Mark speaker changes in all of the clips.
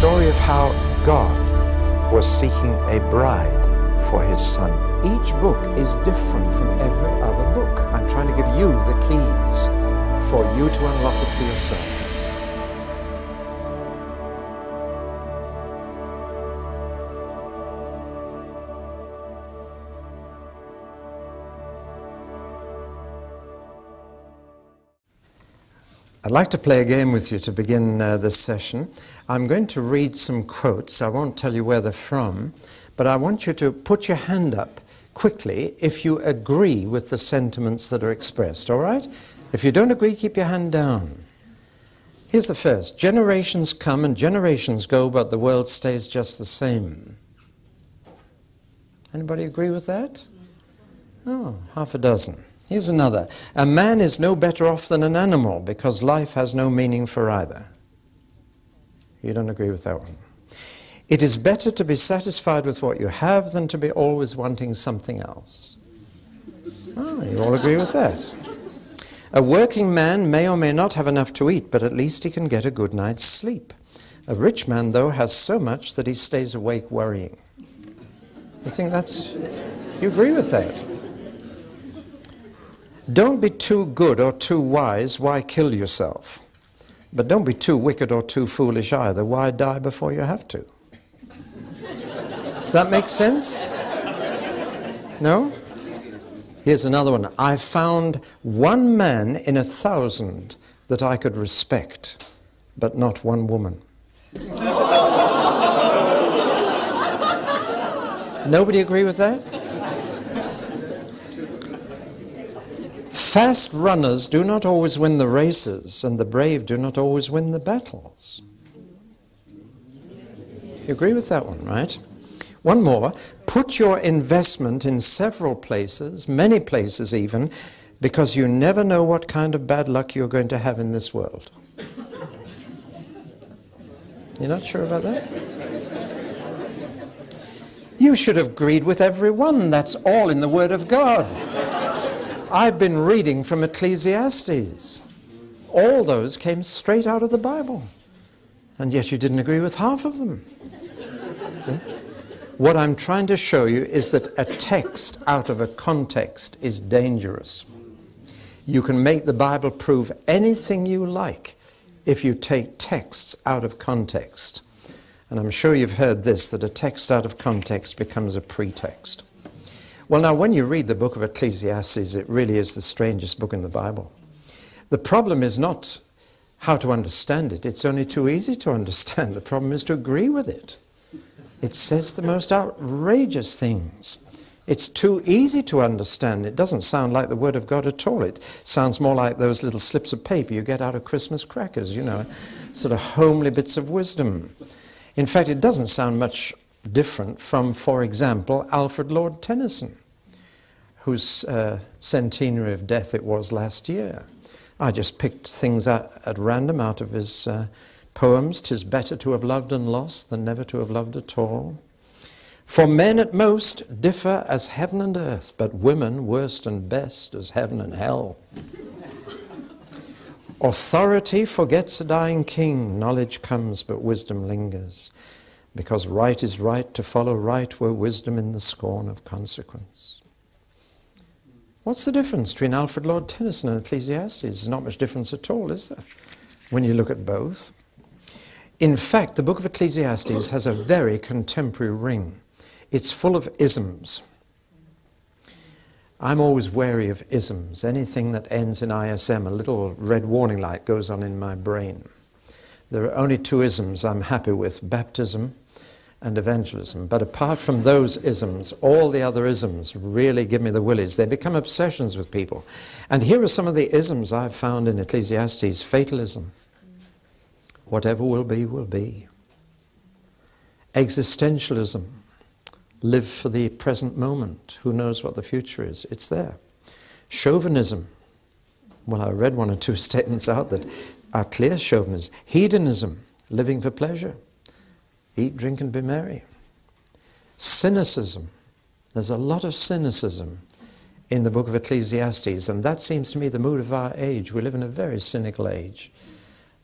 Speaker 1: story of how God was seeking a bride for his son.
Speaker 2: Each book is different from every other book. I'm trying to give you the keys for you to unlock it for yourself. I'd like to play a game with you to begin uh, this session. I'm going to read some quotes. I won't tell you where they're from, but I want you to put your hand up quickly if you agree with the sentiments that are expressed, all right? If you don't agree, keep your hand down. Here's the first Generations come and generations go, but the world stays just the same. Anybody agree with that? Oh, half a dozen. Here's another. A man is no better off than an animal because life has no meaning for either. You don't agree with that one. It is better to be satisfied with what you have than to be always wanting something else. Oh, you all agree with that. A working man may or may not have enough to eat, but at least he can get a good night's sleep. A rich man, though, has so much that he stays awake worrying. You think that's. You agree with that? Don't be too good or too wise, why kill yourself? But don't be too wicked or too foolish either, why die before you have to? Does that make sense? No? Here's another one. I found one man in a thousand that I could respect, but not one woman. Nobody agree with that? Fast runners do not always win the races, and the brave do not always win the battles. You agree with that one, right? One more. Put your investment in several places, many places even, because you never know what kind of bad luck you're going to have in this world. You're not sure about that? You should have agreed with everyone. That's all in the Word of God. I've been reading from Ecclesiastes. All those came straight out of the Bible. And yet you didn't agree with half of them. What I'm trying to show you is that a text out of a context is dangerous. You can make the Bible prove anything you like if you take texts out of context. And I'm sure you've heard this that a text out of context becomes a pretext. Well, now, when you read the book of Ecclesiastes, it really is the strangest book in the Bible. The problem is not how to understand it, it's only too easy to understand. The problem is to agree with it. It says the most outrageous things. It's too easy to understand. It doesn't sound like the Word of God at all. It sounds more like those little slips of paper you get out of Christmas crackers, you know, sort of homely bits of wisdom. In fact, it doesn't sound much different from, for example, Alfred Lord Tennyson whose uh, centenary of death it was last year. I just picked things at, at random out of his uh, poems. Tis better to have loved and lost than never to have loved at all. For men at most differ as heaven and earth, but women worst and best as heaven and hell. Authority forgets a dying king, knowledge comes but wisdom lingers, because right is right to follow right were wisdom in the scorn of consequence. What's the difference between Alfred Lord Tennyson and Ecclesiastes? There's not much difference at all, is there, when you look at both? In fact, the book of Ecclesiastes has a very contemporary ring. It's full of isms. I'm always wary of isms. Anything that ends in ISM, a little red warning light goes on in my brain. There are only two isms I'm happy with baptism and evangelism. But apart from those isms, all the other isms really give me the willies. They become obsessions with people. And here are some of the isms I've found in Ecclesiastes fatalism. Whatever will be, will be. Existentialism. Live for the present moment. Who knows what the future is? It's there. Chauvinism. Well, I read one or two statements out that are clear chauvinism. Hedonism. Living for pleasure. Eat, drink, and be merry. Cynicism. There's a lot of cynicism in the book of Ecclesiastes, and that seems to me the mood of our age. We live in a very cynical age.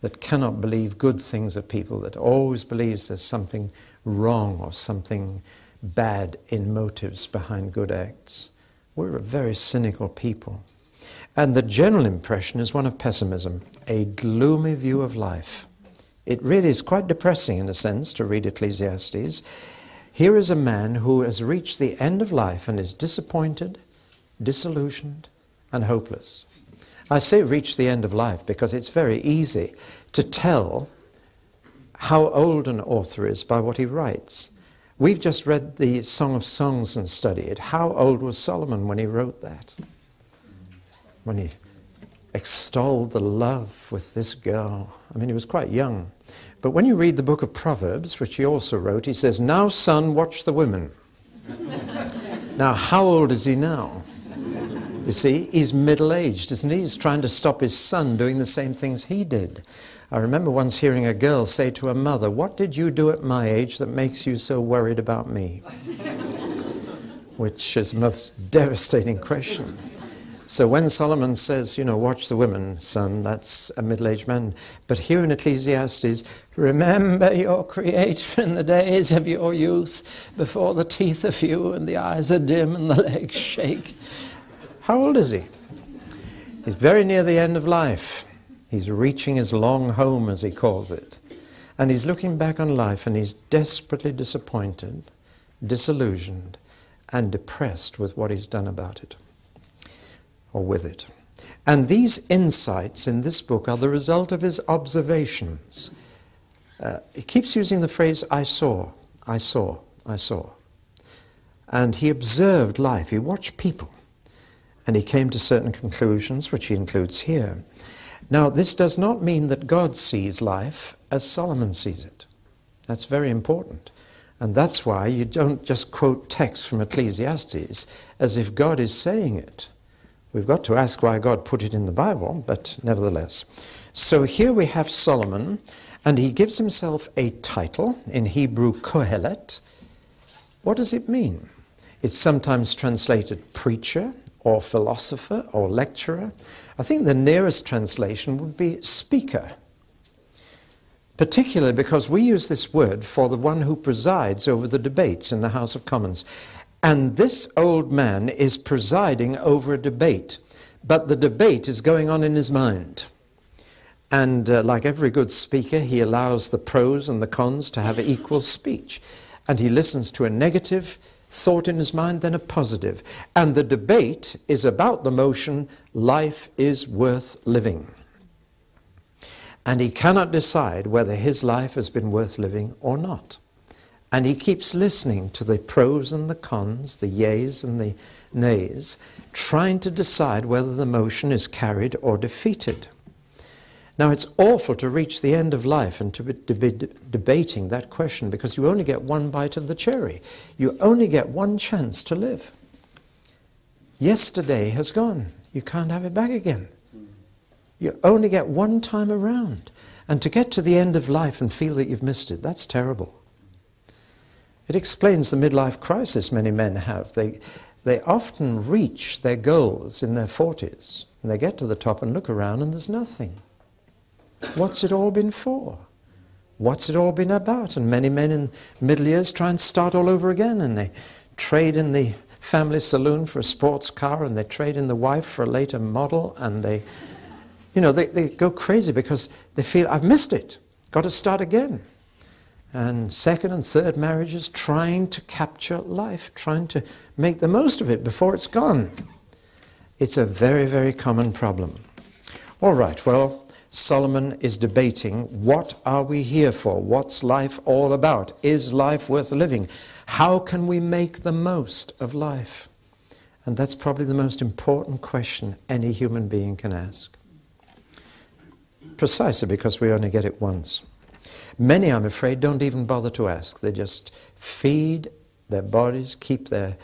Speaker 2: that cannot believe good things of people, that always believes there's something wrong or something bad in motives behind good acts. We're a very cynical people. And the general impression is one of pessimism, a gloomy view of life. It really is quite depressing, in a sense, to read Ecclesiastes. Here is a man who has reached the end of life and is disappointed, disillusioned, and hopeless. I say reach the end of life because it's very easy to tell how old an author is by what he writes. We've just read the Song of Songs and studied. It. How old was Solomon when he wrote that? When he extolled the love with this girl. I mean, he was quite young. But when you read the book of Proverbs, which he also wrote, he says, Now, son, watch the women. now, how old is he now? You see, he's middle aged, isn't he? He's trying to stop his son doing the same things he did. I remember once hearing a girl say to her mother, What did you do at my age that makes you so worried about me? Which is a most devastating question. So when Solomon says, you know, watch the women, son, that's a middle aged man. But here in Ecclesiastes, remember your Creator in the days of your youth, before the teeth of you and the eyes are dim and the legs shake. How old is he? He's very near the end of life. He's reaching his long home, as he calls it. And he's looking back on life and he's desperately disappointed, disillusioned, and depressed with what he's done about it, or with it. And these insights in this book are the result of his observations. Uh, he keeps using the phrase, I saw, I saw, I saw. And he observed life, he watched people, and he came to certain conclusions, which he includes here. Now, this does not mean that God sees life as Solomon sees it. That's very important. And that's why you don't just quote texts from Ecclesiastes as if God is saying it. We've got to ask why God put it in the Bible, but nevertheless. So here we have Solomon, and he gives himself a title, in Hebrew, Kohelet. What does it mean? It's sometimes translated preacher, or philosopher, or lecturer. I think the nearest translation would be speaker, particularly because we use this word for the one who presides over the debates in the House of Commons. And this old man is presiding over a debate, but the debate is going on in his mind. And uh, like every good speaker, he allows the pros and the cons to have equal speech. And he listens to a negative thought in his mind then a positive. And the debate is about the motion, life is worth living. And he cannot decide whether his life has been worth living or not. And he keeps listening to the pros and the cons, the yeas and the nays, trying to decide whether the motion is carried or defeated. Now, it's awful to reach the end of life and to be, debating that question because you only get one bite of the cherry. You only get one chance to live. Yesterday has gone. You can't have it back again. You only get one time around. And to get to the end of life and feel that you've missed it, that's terrible. It explains the midlife crisis many men have. They, they often reach their goals in their 40s, and they get to the top and look around and there's nothing. What's it all been for? What's it all been about? And many men in middle years try and start all over again, and they trade in the family saloon for a sports car, and they trade in the wife for a later model, and they, you know, they, they go crazy because they feel, I've missed it, got to start again. And second and third marriages trying to capture life, trying to make the most of it before it's gone. It's a very, very common problem. All right, well, Solomon is debating what are we here for? What's life all about? Is life worth living? How can we make the most of life? And that's probably the most important question any human being can ask. Precisely because we only get it once. Many, I'm afraid, don't even bother to ask. They just feed their bodies, keep their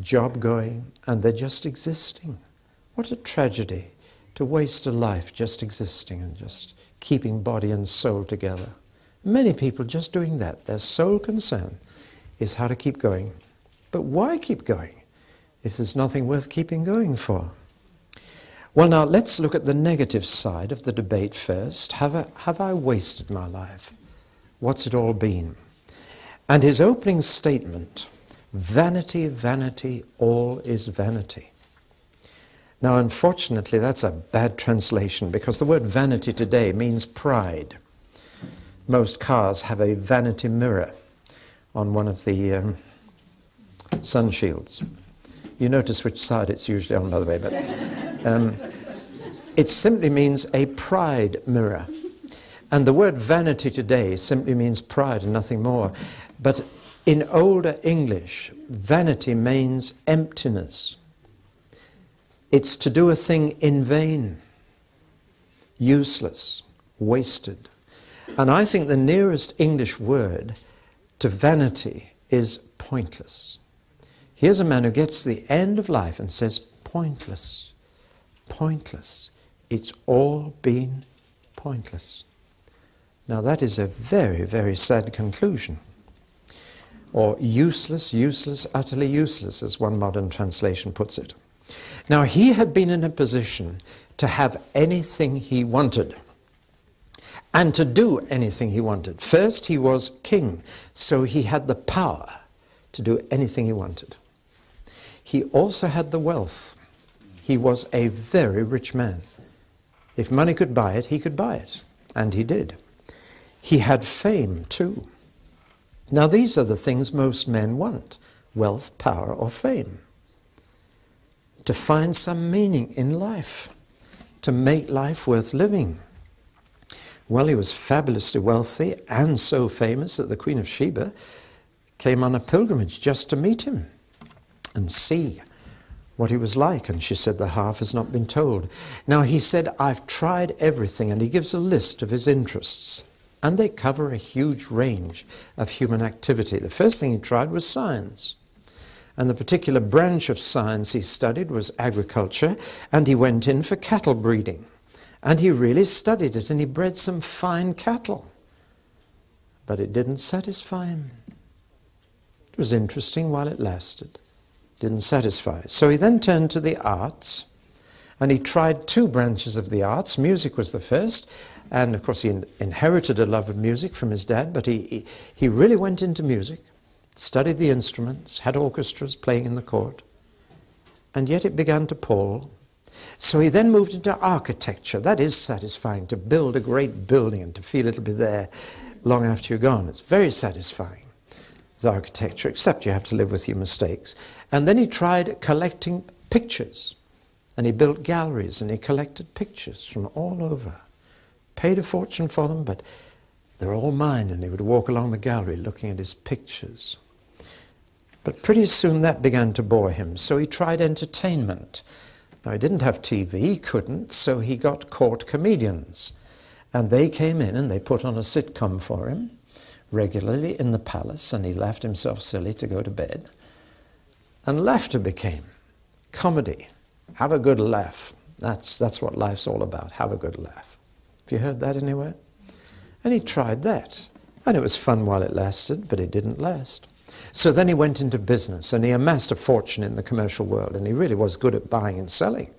Speaker 2: job going, and they're just existing. What a tragedy to waste a life just existing and just keeping body and soul together. Many people just doing that. Their sole concern is how to keep going. But why keep going if there's nothing worth keeping going for? Well, now let's look at the negative side of the debate first. Have I, have I wasted my life? What's it all been? And his opening statement vanity, vanity, all is vanity. Now, unfortunately, that's a bad translation because the word vanity today means pride. Most cars have a vanity mirror on one of the um, sun shields. You notice which side it's usually on, by the way, but um, it simply means a pride mirror. And the word vanity today simply means pride and nothing more. But in older English, vanity means emptiness. It's to do a thing in vain, useless, wasted. And I think the nearest English word to vanity is pointless. Here's a man who gets to the end of life and says, pointless, pointless. It's all been pointless. Now that is a very, very sad conclusion. Or useless, useless, utterly useless, as one modern translation puts it. Now he had been in a position to have anything he wanted and to do anything he wanted. First, he was king, so he had the power to do anything he wanted. He also had the wealth. He was a very rich man. If money could buy it, he could buy it, and he did. He had fame too. Now, these are the things most men want wealth, power, or fame. To find some meaning in life, to make life worth living. Well, he was fabulously wealthy and so famous that the Queen of Sheba came on a pilgrimage just to meet him and see what he was like. And she said, The half has not been told. Now, he said, I've tried everything. And he gives a list of his interests. And they cover a huge range of human activity. The first thing he tried was science. And the particular branch of science he studied was agriculture. And he went in for cattle breeding. And he really studied it and he bred some fine cattle. But it didn't satisfy him. It was interesting while it lasted. Didn't satisfy. So he then turned to the arts and he tried two branches of the arts. Music was the first, and of course he in inherited a love of music from his dad, but he, he, he really went into music, studied the instruments, had orchestras playing in the court, and yet it began to pall so he then moved into architecture. That is satisfying, to build a great building and to feel it'll be there long after you're gone. It's very satisfying, as architecture, except you have to live with your mistakes. And then he tried collecting pictures. And he built galleries and he collected pictures from all over. Paid a fortune for them, but they're all mine. And he would walk along the gallery looking at his pictures. But pretty soon that began to bore him, so he tried entertainment. Now, he didn't have TV, he couldn't, so he got court comedians. And they came in and they put on a sitcom for him regularly in the palace, and he laughed himself silly to go to bed. And laughter became comedy. Have a good laugh. That's, that's what life's all about. Have a good laugh. Have you heard that anywhere? And he tried that. And it was fun while it lasted, but it didn't last. So then he went into business and he amassed a fortune in the commercial world and he really was good at buying and selling.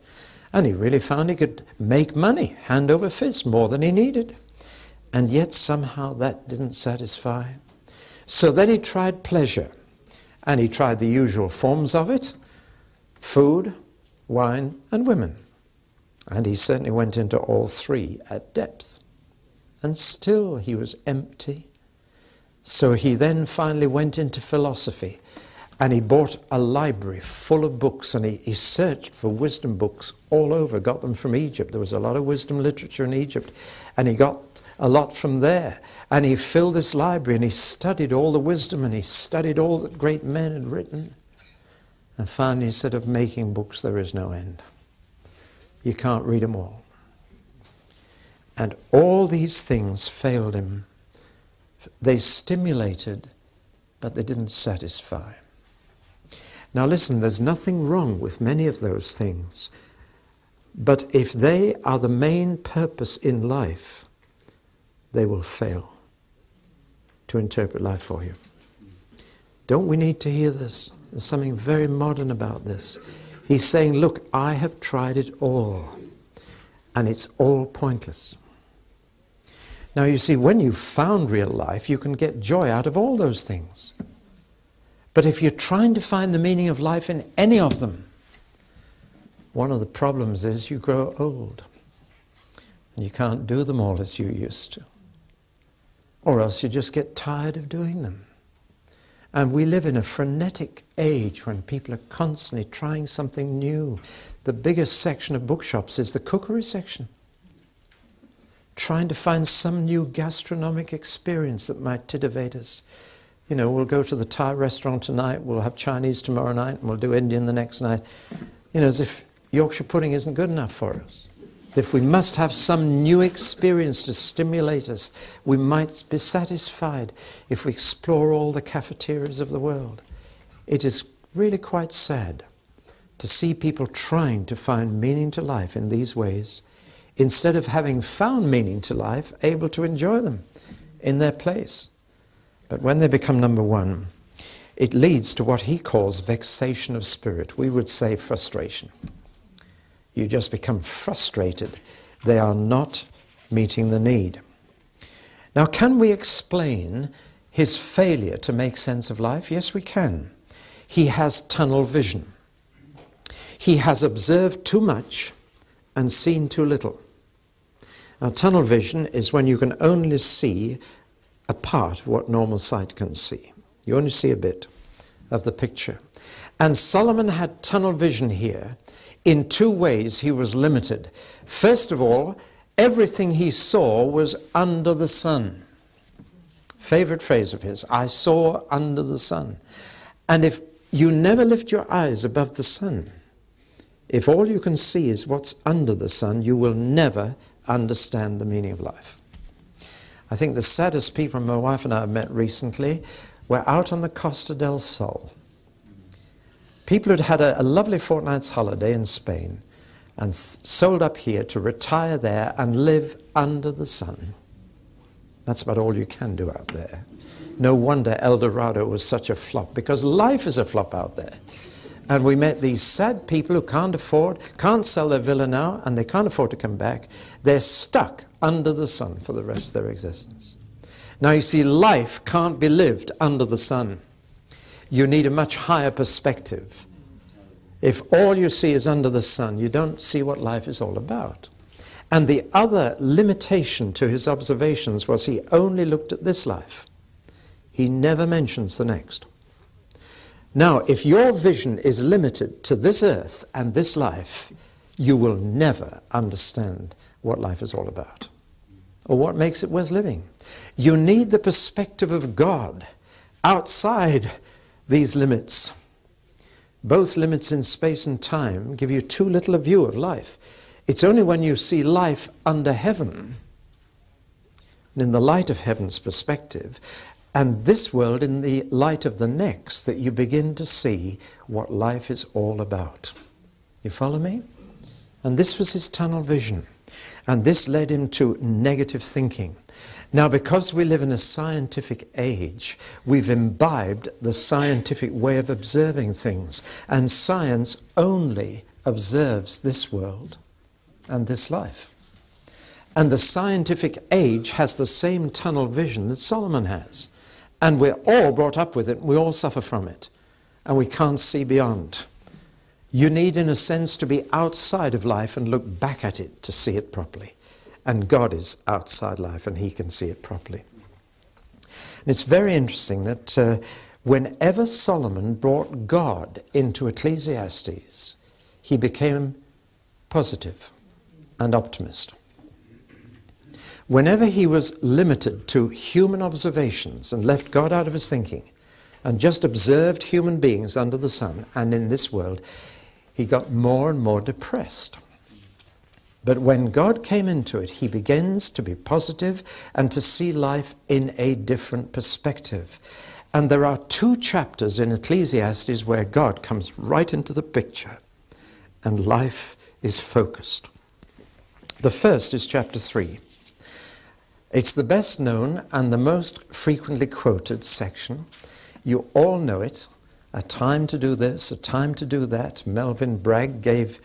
Speaker 2: And he really found he could make money hand over fist more than he needed. And yet somehow that didn't satisfy. So then he tried pleasure and he tried the usual forms of it food, wine, and women. And he certainly went into all three at depth. And still he was empty so he then finally went into philosophy and he bought a library full of books and he, he, searched for wisdom books all over, got them from Egypt. There was a lot of wisdom literature in Egypt and he got a lot from there. And he filled this library and he studied all the wisdom and he studied all that great men had written. And finally, instead of making books, there is no end. You can't read them all. And all these things failed him they stimulated, but they didn't satisfy. Now, listen, there's nothing wrong with many of those things, but if they are the main purpose in life, they will fail to interpret life for you. Don't we need to hear this? There's something very modern about this. He's saying, Look, I have tried it all. and it's all pointless. Now, you see, when you've found real life, you can get joy out of all those things. But if you're trying to find the meaning of life in any of them, one of the problems is you grow old and you can't do them all as you used to. Or else you just get tired of doing them. And we live in a frenetic age when people are constantly trying something new. The biggest section of bookshops is the cookery section. Trying to find some new gastronomic experience that might titivate us. You know, we'll go to the Thai restaurant tonight, we'll have Chinese tomorrow night, and we'll do Indian the next night. You know, as if Yorkshire pudding isn't good enough for us. As if we must have some new experience to stimulate us. We might be satisfied if we explore all the cafeterias of the world. It is really quite sad to see people trying to find meaning to life in these ways instead of having found meaning to life, able to enjoy them in their place. But when they become number one, it leads to what he calls vexation of spirit. We would say frustration. You just become frustrated. They are not meeting the need. Now, can we explain his failure to make sense of life? Yes, we can. He has tunnel vision. He has observed too much and seen too little. Now, tunnel vision is when you can only see a part of what normal sight can see. You only see a bit of the picture. And Solomon had tunnel vision here in two ways he was limited. First of all, everything he saw was under the sun. Favorite phrase of his I saw under the sun. And if you never lift your eyes above the sun, if all you can see is what's under the sun, you will never understand the meaning of life. I think the saddest people my wife and I have met recently were out on the Costa del Sol People had had a, a lovely fortnight's holiday in Spain and sold up here to retire there and live under the sun. That's about all you can do out there. No wonder Eldorado was such a flop because life is a flop out there. And we met these sad people who can't afford, can't sell their villa now, and they can't afford to come back. They're stuck under the sun for the rest of their existence. Now, you see, life can't be lived under the sun you need a much higher perspective. If all you see is under the sun, you don't see what life is all about. And the other limitation to his observations was he only looked at this life. He never mentions the next. Now, if your vision is limited to this earth and this life, you will never understand what life is all about or what makes it worth living. You need the perspective of God outside these limits. Both limits in space and time give you too little a view of life. It's only when you see life under heaven, and in the light of heaven's perspective, and this world in the light of the next, that you begin to see what life is all about. You follow me? And this was his tunnel vision. And this led him to negative thinking. Now, because we live in a scientific age, we've imbibed the scientific way of observing things, and science only observes this world and this life. And the scientific age has the same tunnel vision that Solomon has. And we're all brought up with it, we all suffer from it, and we can't see beyond. You need, in a sense, to be outside of life and look back at it to see it properly and God is outside life and he can see it properly. And it's very interesting that uh, whenever Solomon brought God into Ecclesiastes, he became positive and optimist. Whenever he was limited to human observations and left God out of his thinking and just observed human beings under the sun and in this world, he got more and more depressed. But when God came into it, he begins to be positive and to see life in a different perspective. And there are two chapters in Ecclesiastes where God comes right into the picture and life is focused. The first is chapter 3. It's the best known and the most frequently quoted section. You all know it. A time to do this, a time to do that. Melvin Bragg gave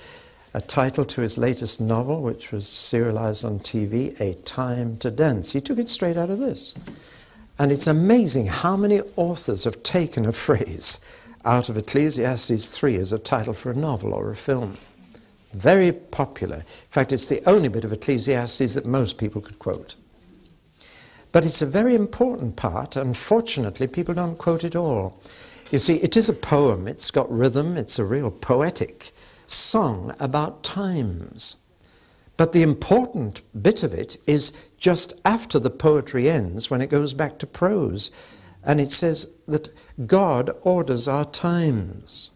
Speaker 2: a title to his latest novel, which was serialized on TV, A Time to Dance. He took it straight out of this. And it's amazing how many authors have taken a phrase out of Ecclesiastes 3 as a title for a novel or a film. Very popular. In fact, it's the only bit of Ecclesiastes that most people could quote. But it's a very important part. Unfortunately, people don't quote it all. You see, it is a poem, it's got rhythm, it's a real poetic song about times. But the important bit of it is just after the poetry ends, when it goes back to prose. And it says that God orders our times.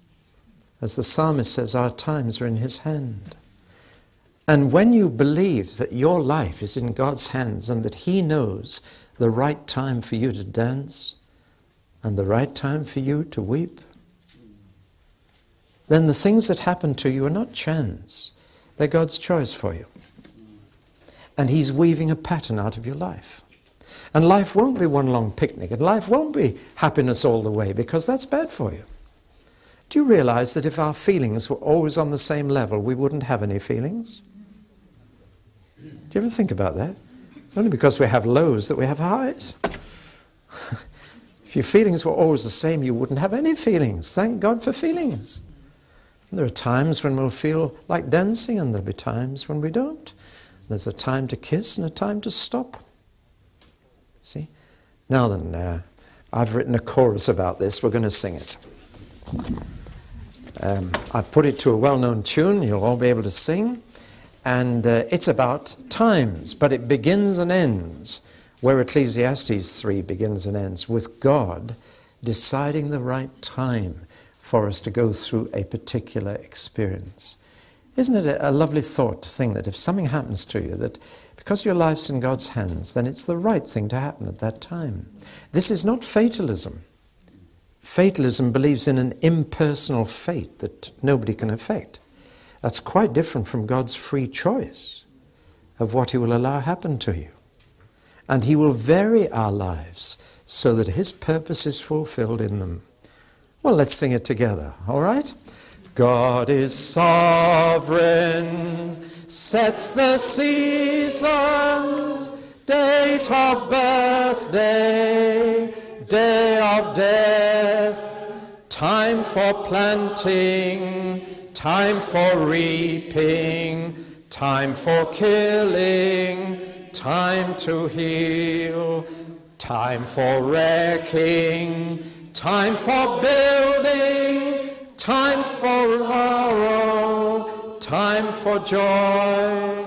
Speaker 2: As the psalmist says, our times are in his hand. And when you believe that your life is in God's hands and that he knows the right time for you to dance and the right time for you to weep, then the things that happen to you are not chance, they're God's choice for you. And He's weaving a pattern out of your life. And life won't be one long picnic, and life won't be happiness all the way because that's bad for you. Do you realize that if our feelings were always on the same level, we wouldn't have any feelings? Do you ever think about that? It's only because we have lows that we have highs. if your feelings were always the same, you wouldn't have any feelings. Thank God for feelings. There are times when we'll feel like dancing, and there'll be times when we don't. There's a time to kiss and a time to stop. See? Now then, uh, I've written a chorus about this. We're going to sing it. Um, I've put it to a well known tune, you'll all be able to sing. And uh, it's about times, but it begins and ends where Ecclesiastes 3 begins and ends with God deciding the right time for us to go through a particular experience. Isn't it a, lovely thought to think that if something happens to you, that because your life's in God's hands, then it's the right thing to happen at that time? This is not fatalism. Fatalism believes in an impersonal fate that nobody can affect. That's quite different from God's free choice of what He will allow happen to you. And He will vary our lives so that His purpose is fulfilled in them. Well, let's sing it together, all right? God is sovereign, sets the seasons, date of birthday, day of death, time for planting, time for reaping, time for killing, time to heal, time for wrecking. Time for building, time for sorrow, time for joy,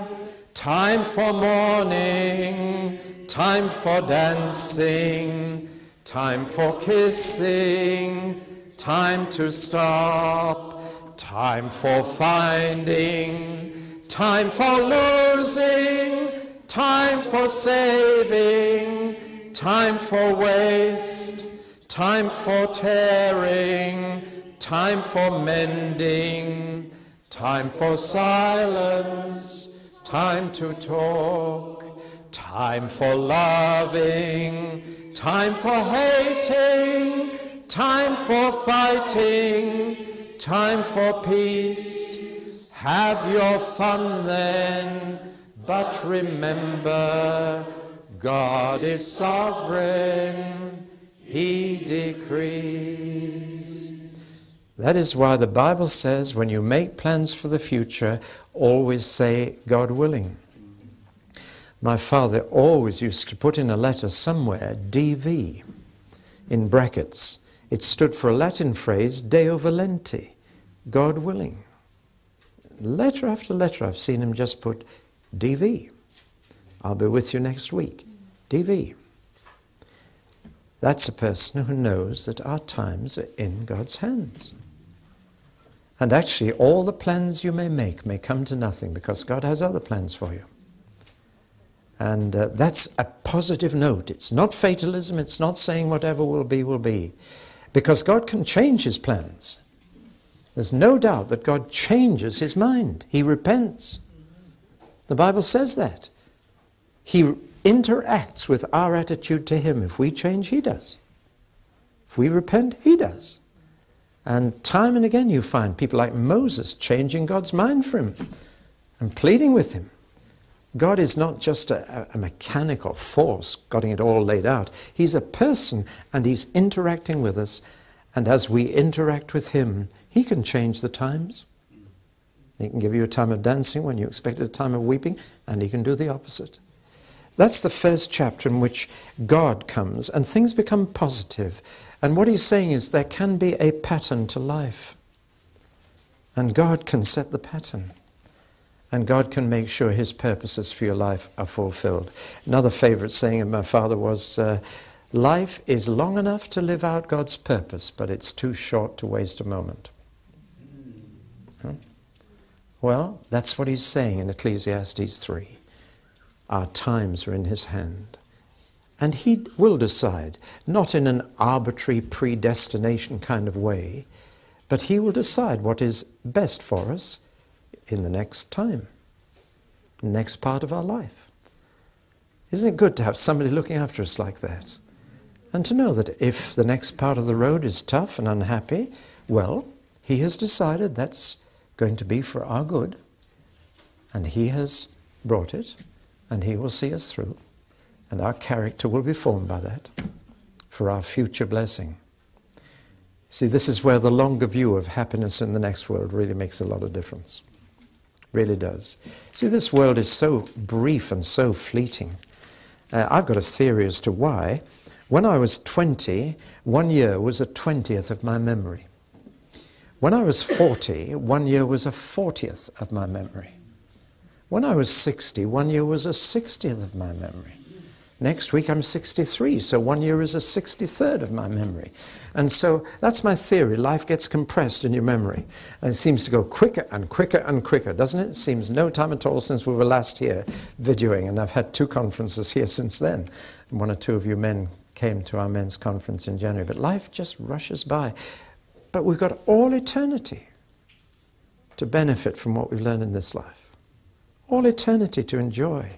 Speaker 2: time for mourning, time for dancing, time for kissing, time to stop, time for finding, time for losing, time for saving, time for waste time for tearing, time for mending, time for silence, time to talk, time for loving, time for hating, time for fighting, time for peace. Have your fun then, but remember, God is sovereign he decrees. That is why the Bible says when you make plans for the future, always say, God willing. My father always used to put in a letter somewhere, DV, in brackets. It stood for a Latin phrase, Deo volenti, God willing. Letter after letter, I've seen him just put DV. I'll be with you next week. DV. That's a person who knows that our times are in God's hands. And actually, all the plans you may make may come to nothing because God has other plans for you. And uh, that's a positive note. It's not fatalism, it's not saying whatever will be, will be. Because God can change his plans. There's no doubt that God changes his mind. He repents. The Bible says that. He interacts with our attitude to Him. If we change, He does. If we repent, He does. And time and again you find people like Moses changing God's mind for him and pleading with him. God is not just a, a, mechanical force, getting it all laid out. He's a person and He's interacting with us. And as we interact with Him, He can change the times. He can give you a time of dancing when you expected a time of weeping, and He can do the opposite. That's the first chapter in which God comes and things become positive. And what He's saying is there can be a pattern to life, and God can set the pattern and God can make sure His purposes for your life are fulfilled. Another favorite saying of my father was, uh, Life is long enough to live out God's purpose, but it's too short to waste a moment. Well, that's what he's saying in Ecclesiastes 3. Our times are in his hand. And he will decide, not in an arbitrary predestination kind of way, but he will decide what is best for us in the next time, next part of our life. Isn't it good to have somebody looking after us like that? And to know that if the next part of the road is tough and unhappy, well, He has decided that's going to be for our good, and He has brought it, and He will see us through, and our character will be formed by that for our future blessing. See, this is where the longer view of happiness in the next world really makes a lot of difference. Really does. See, this world is so brief and so fleeting. Uh, I've got a theory as to why. When I was 20, one year was a 20th of my memory. When I was 40, one year was a 40th of my memory. When I was 60, one year was a 60th of my memory. Next week I'm 63, so one year is a 63rd of my memory. And so that's my theory. Life gets compressed in your memory. And it seems to go quicker and quicker and quicker, doesn't it? It seems no time at all since we were last here videoing, and I've had two conferences here since then. One or two of you men came to our men's conference in January. But life just rushes by. But we've got all eternity to benefit from what we've learned in this life. All eternity to enjoy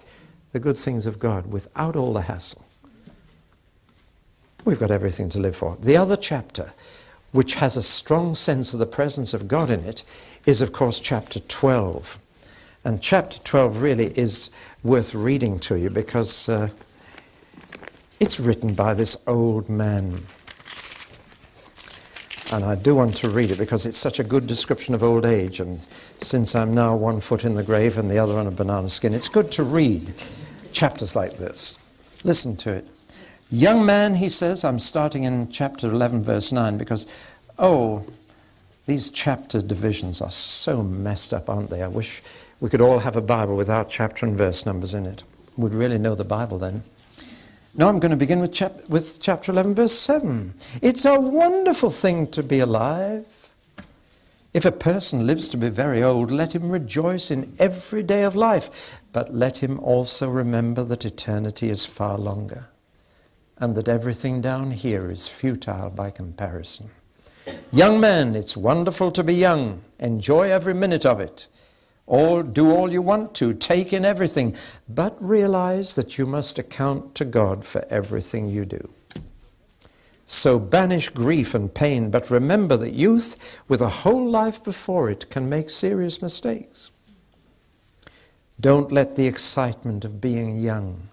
Speaker 2: the good things of God without all the hassle. We've got everything to live for. The other chapter, which has a strong sense of the presence of God in it, is, of course, chapter 12. And chapter 12 really is worth reading to you because uh, it's written by this old man. And I do want to read it because it's such a good description of old age. And since I'm now one foot in the grave and the other on a banana skin, it's good to read chapters like this. Listen to it. Young man, he says, I'm starting in chapter 11, verse 9, because, oh, these chapter divisions are so messed up, aren't they? I wish we could all have a Bible without chapter and verse numbers in it. We'd really know the Bible then. Now I'm going to begin with, chap- with chapter 11, verse 7. It's a wonderful thing to be alive. If a person lives to be very old, let him rejoice in every day of life, but let him also remember that eternity is far longer and that everything down here is futile by comparison. Young men, it's wonderful to be young. Enjoy every minute of it. All, do all you want to, take in everything, but realize that you must account to God for everything you do. So banish grief and pain, but remember that youth, with a whole life before it, can make serious mistakes. Don't let the excitement of being young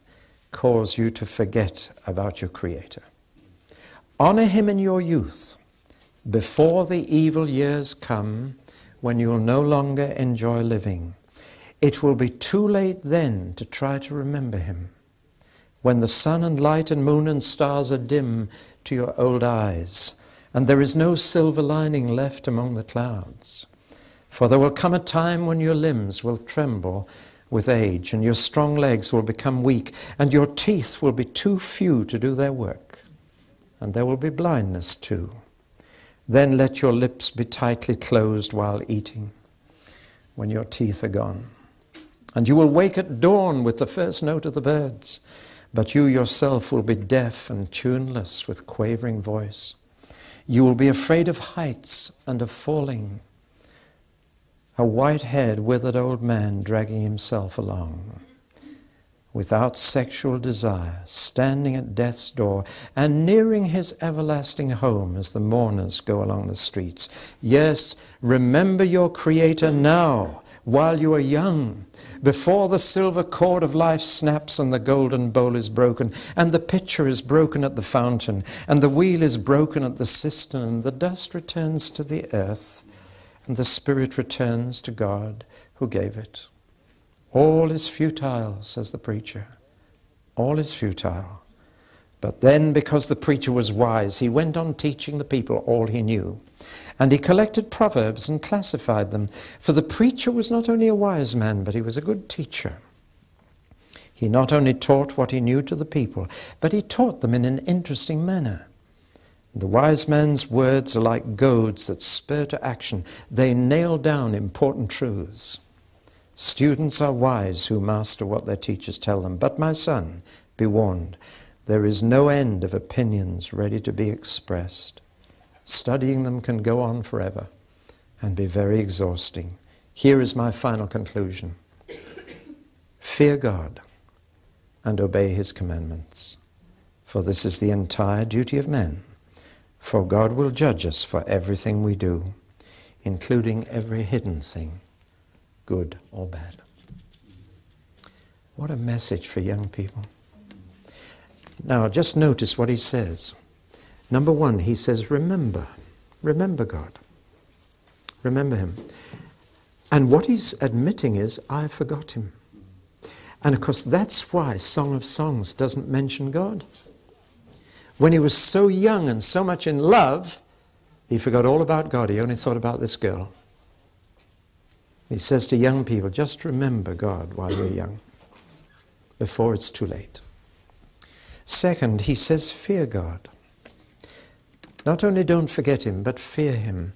Speaker 2: cause you to forget about your Creator. Honor Him in your youth before the evil years come when you'll no longer enjoy living. It will be too late then to try to remember Him. When the sun and light and moon and stars are dim to your old eyes, and there is no silver lining left among the clouds. For there will come a time when your limbs will tremble with age, and your strong legs will become weak, and your teeth will be too few to do their work, and there will be blindness too. Then let your lips be tightly closed while eating, when your teeth are gone. And you will wake at dawn with the first note of the birds, but you yourself will be deaf and tuneless with quavering voice. You will be afraid of heights and of falling a white haired, withered old man dragging himself along. Without sexual desire, standing at death's door and nearing his everlasting home as the mourners go along the streets. Yes, remember your Creator now while you are young, before the silver cord of life snaps and the golden bowl is broken, and the pitcher is broken at the fountain, and the wheel is broken at the cistern, and the dust returns to the earth, and the spirit returns to God who gave it. All is futile, says the preacher. All is futile. But then, because the preacher was wise, he went on teaching the people all he knew. And he collected proverbs and classified them. For the preacher was not only a wise man, but he was a good teacher. He not only taught what he knew to the people, but he taught them in an interesting manner. The wise man's words are like goads that spur to action. They nail down important truths. Students are wise who master what their teachers tell them. But my son, be warned, there is no end of opinions ready to be expressed. Studying them can go on forever and be very exhausting. Here is my final conclusion. Fear God and obey his commandments, for this is the entire duty of men. For God will judge us for everything we do, including every hidden thing good or bad. What a message for young people. Now, just notice what he says. Number one, he says, Remember. Remember God. Remember Him. And what he's admitting is, I forgot Him. And of course, that's why Song of Songs doesn't mention God. When he was so young and so much in love, he forgot all about God. He only thought about this girl. He says to young people, just remember God while you're young, before it's too late. Second, he says, fear God. Not only don't forget him, but fear him.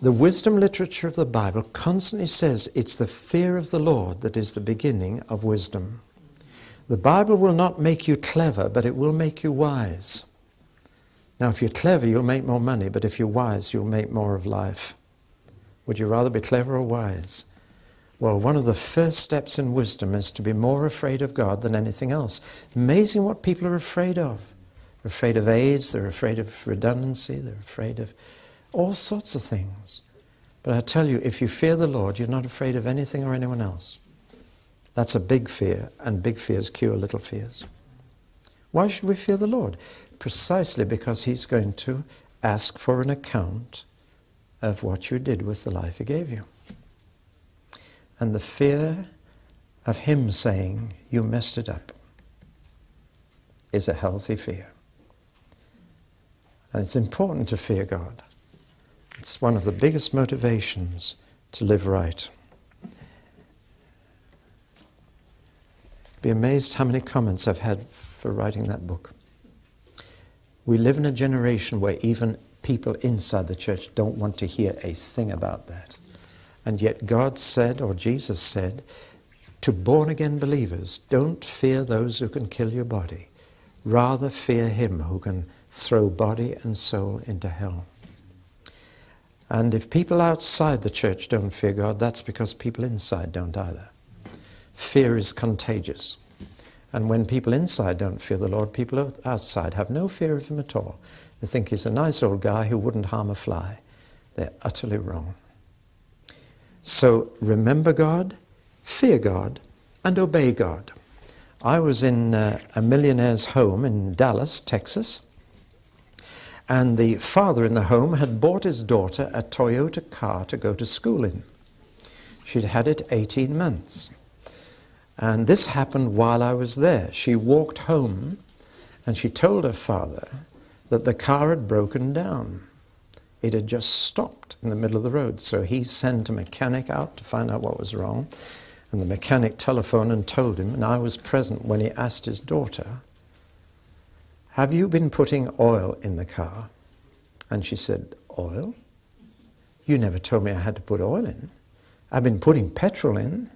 Speaker 2: The wisdom literature of the Bible constantly says it's the fear of the Lord that is the beginning of wisdom. The Bible will not make you clever, but it will make you wise. Now, if you're clever, you'll make more money, but if you're wise, you'll make more of life. Would you rather be clever or wise? Well, one of the first steps in wisdom is to be more afraid of God than anything else. Amazing what people are afraid of. They're afraid of AIDS, they're afraid of redundancy, they're afraid of all sorts of things. But I tell you, if you fear the Lord, you're not afraid of anything or anyone else. That's a big fear, and big fears cure little fears. Why should we fear the Lord? Precisely because He's going to ask for an account of what you did with the life He gave you. And the fear of Him saying, You messed it up, is a healthy fear. And it's important to fear God. It's one of the biggest motivations to live right. Be amazed how many comments I've had for writing that book. We live in a generation where even people inside the church don't want to hear a thing about that. And yet God said, or Jesus said, to born again believers, don't fear those who can kill your body. Rather fear him who can throw body and soul into hell. And if people outside the church don't fear God, that's because people inside don't either. Fear is contagious. And when people inside don't fear the Lord, people outside have no fear of Him at all. They think he's a nice old guy who wouldn't harm a fly. They're utterly wrong. So remember God, fear God, and obey God. I was in uh, a millionaire's home in Dallas, Texas, and the father in the home had bought his daughter a Toyota car to go to school in. She'd had it 18 months. And this happened while I was there. She walked home and she told her father that the car had broken down. It had just stopped in the middle of the road. So he sent a mechanic out to find out what was wrong. And the mechanic telephoned and told him, and I was present when he asked his daughter, Have you been putting oil in the car? And she said, Oil? You never told me I had to put oil in. I've been putting petrol in.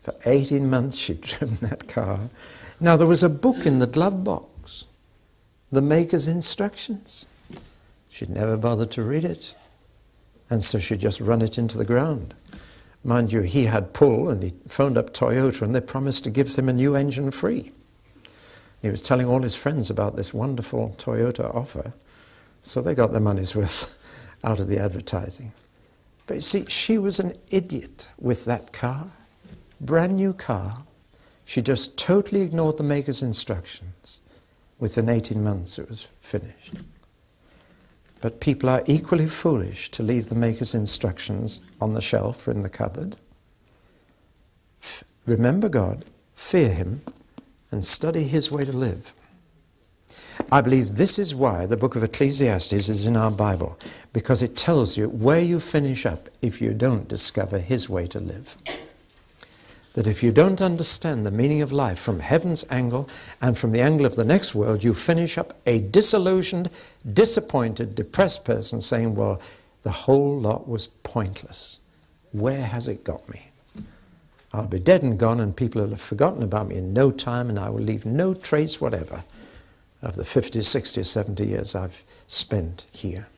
Speaker 2: For 18 months she'd driven that car. Now there was a book in the glove box the maker's instructions. She'd never bothered to read it. And so she'd just run it into the ground. Mind you, he had pull and he phoned up Toyota and they promised to give him a new engine free. He was telling all his friends about this wonderful Toyota offer, so they got their money's worth out of the advertising. But you see, she was an idiot with that car, brand new car. She just totally ignored the maker's instructions. Within 18 months, it was finished. But people are equally foolish to leave the maker's instructions on the shelf or in the cupboard. F- remember God, fear Him, and study His way to live. I believe this is why the book of Ecclesiastes is in our Bible, because it tells you where you finish up if you don't discover His way to live that if you don't understand the meaning of life from heaven's angle and from the angle of the next world, you finish up a disillusioned, disappointed, depressed person saying, Well, the whole lot was pointless. Where has it got me? I'll be dead and gone, and people will have forgotten about me in no time, and I will leave no trace whatever of the 50, 60, 70 years I've spent here.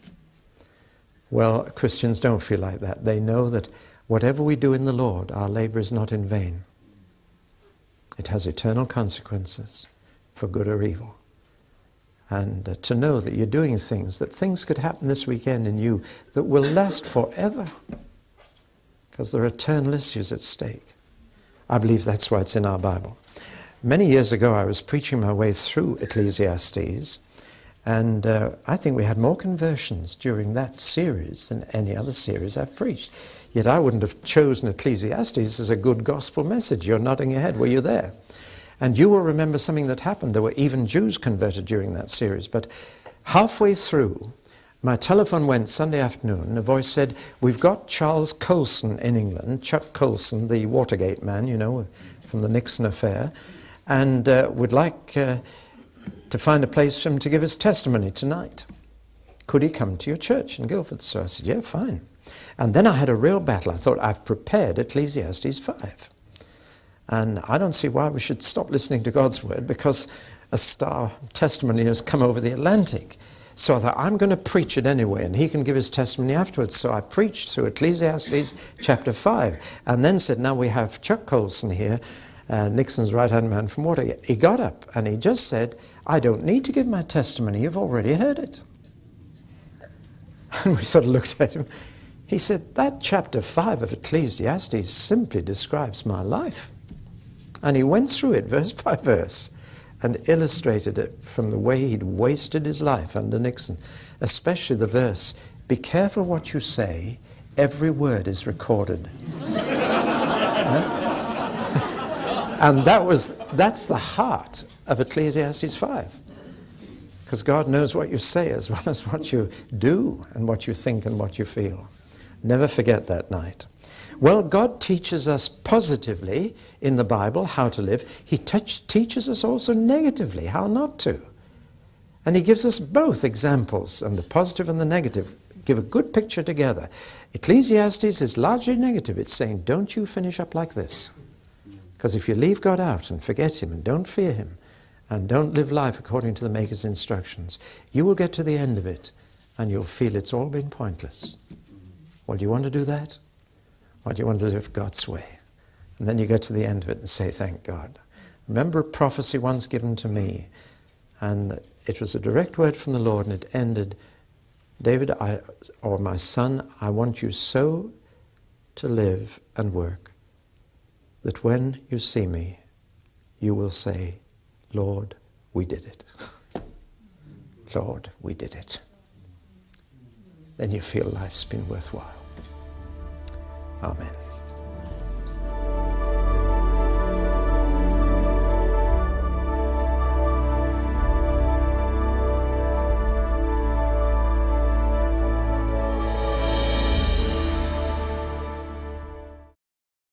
Speaker 2: Well, Christians don't feel like that. They know that Whatever we do in the Lord, our labor is not in vain. It has eternal consequences for good or evil. And uh, to know that you're doing things, that things could happen this weekend in you that will last forever. Because there are eternal issues at stake. I believe that's why it's in our Bible. Many years ago, I was preaching my way through Ecclesiastes, and uh, I think we had more conversions during that series than any other series I've preached. Yet I wouldn't have chosen Ecclesiastes as a good gospel message. You're nodding your head. Were you there? And you will remember something that happened. There were even Jews converted during that series. But halfway through, my telephone went Sunday afternoon. A voice said, We've got Charles Colson in England, Chuck Colson, the Watergate man, you know, from the Nixon affair, and uh, would like uh, to find a place for him to give his testimony tonight. Could he come to your church in Guildford? So I said, Yeah, fine. And then I had a real battle. I thought, I've prepared Ecclesiastes 5. And I don't see why we should stop listening to God's word because a star testimony has come over the Atlantic. So I thought, I'm going to preach it anyway, and he can give his testimony afterwards. So I preached through Ecclesiastes chapter 5, and then said, Now we have Chuck Colson here, uh, Nixon's right hand man from Watergate. He got up and he just said, I don't need to give my testimony, you've already heard it. And we sort of looked at him. He said, That chapter 5 of Ecclesiastes simply describes my life. And he went through it verse by verse and illustrated it from the way he'd wasted his life under Nixon, especially the verse, Be careful what you say, every word is recorded. and that was, that's the heart of Ecclesiastes 5. Because God knows what you say as well as what you do and what you think and what you feel. Never forget that night. Well, God teaches us positively in the Bible how to live. He teaches us also negatively how not to. And He gives us both examples, and the positive and the negative give a good picture together. Ecclesiastes is largely negative. It's saying, don't you finish up like this. Because if you leave God out and forget Him and don't fear Him and don't live life according to the Maker's instructions, you will get to the end of it and you'll feel it's all been pointless. Well, do you want to do that? Or do you want to live God's way? And then you get to the end of it and say, Thank God. Remember a prophecy once given to me, and it was a direct word from the Lord, and it ended David, I, or my son, I want you so to live and work that when you see me, you will say, Lord, we did it. Lord, we did it then you feel life's been worthwhile. Amen.